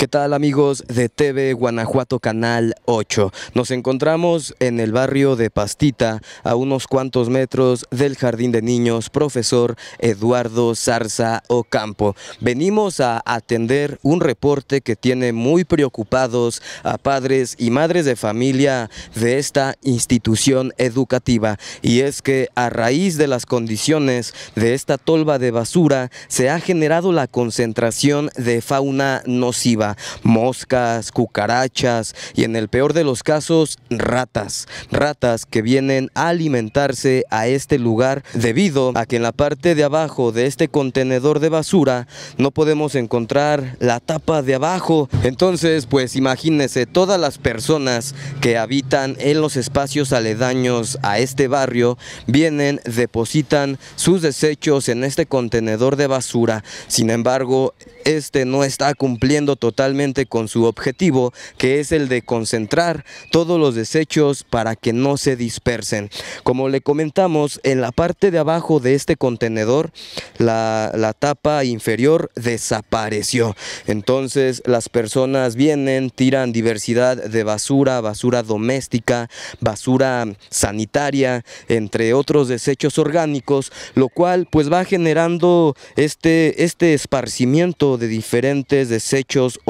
¿Qué tal amigos de TV Guanajuato Canal 8? Nos encontramos en el barrio de Pastita, a unos cuantos metros del Jardín de Niños Profesor Eduardo Zarza Ocampo. Venimos a atender un reporte que tiene muy preocupados a padres y madres de familia de esta institución educativa y es que a raíz de las condiciones de esta tolva de basura se ha generado la concentración de fauna nociva moscas, cucarachas y en el peor de los casos ratas, ratas que vienen a alimentarse a este lugar debido a que en la parte de abajo de este contenedor de basura no podemos encontrar la tapa de abajo. Entonces, pues imagínense todas las personas que habitan en los espacios aledaños a este barrio vienen, depositan sus desechos en este contenedor de basura. Sin embargo, este no está cumpliendo totalmente con su objetivo, que es el de concentrar todos los desechos para que no se dispersen. Como le comentamos, en la parte de abajo de este contenedor, la, la tapa inferior desapareció. Entonces las personas vienen, tiran diversidad de basura, basura doméstica, basura sanitaria, entre otros desechos orgánicos, lo cual pues va generando este, este esparcimiento de diferentes desechos orgánicos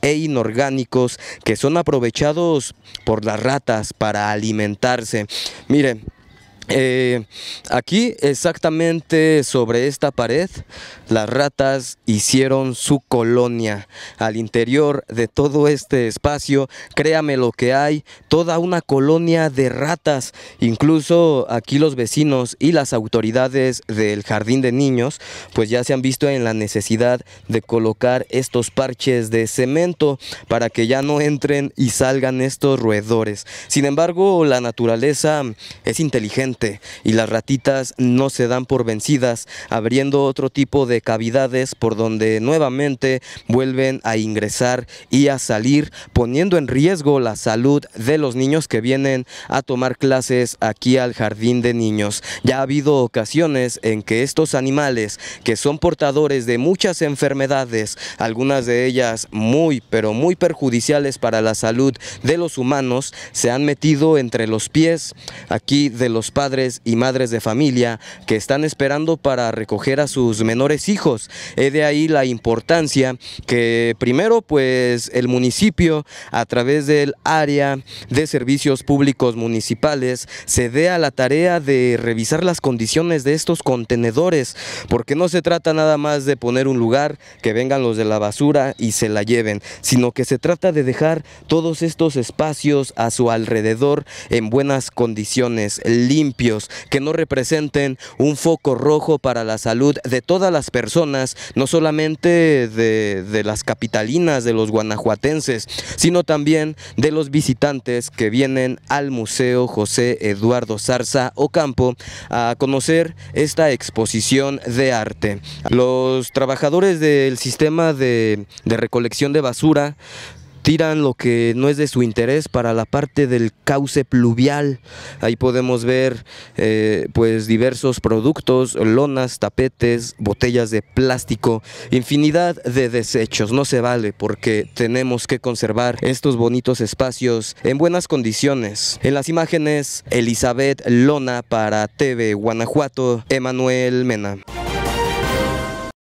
e inorgánicos que son aprovechados por las ratas para alimentarse. Miren, eh, aquí exactamente sobre esta pared las ratas hicieron su colonia. Al interior de todo este espacio créame lo que hay toda una colonia de ratas. Incluso aquí los vecinos y las autoridades del jardín de niños pues ya se han visto en la necesidad de colocar estos parches de cemento para que ya no entren y salgan estos roedores. Sin embargo la naturaleza es inteligente y las ratitas no se dan por vencidas, abriendo otro tipo de cavidades por donde nuevamente vuelven a ingresar y a salir, poniendo en riesgo la salud de los niños que vienen a tomar clases aquí al jardín de niños. Ya ha habido ocasiones en que estos animales que son portadores de muchas enfermedades, algunas de ellas muy pero muy perjudiciales para la salud de los humanos, se han metido entre los pies aquí de los padres y madres de familia que están esperando para recoger a sus menores hijos. Es de ahí la importancia que primero pues el municipio a través del área de servicios públicos municipales se dé a la tarea de revisar las condiciones de estos contenedores porque no se trata nada más de poner un lugar que vengan los de la basura y se la lleven, sino que se trata de dejar todos estos espacios a su alrededor en buenas condiciones, que no representen un foco rojo para la salud de todas las personas, no solamente de, las capitalinas, de los guanajuatenses, sino también de los visitantes que vienen al Museo José Eduardo Zarza Ocampo a conocer esta exposición de arte. Los trabajadores del sistema de recolección de basura tiran lo que no es de su interés para la parte del cauce pluvial. Ahí podemos ver eh, pues diversos productos, lonas, tapetes, botellas de plástico, infinidad de desechos. No se vale porque tenemos que conservar estos bonitos espacios en buenas condiciones. En las imágenes, Elizabeth Lona para TV Guanajuato, Emanuel Mena.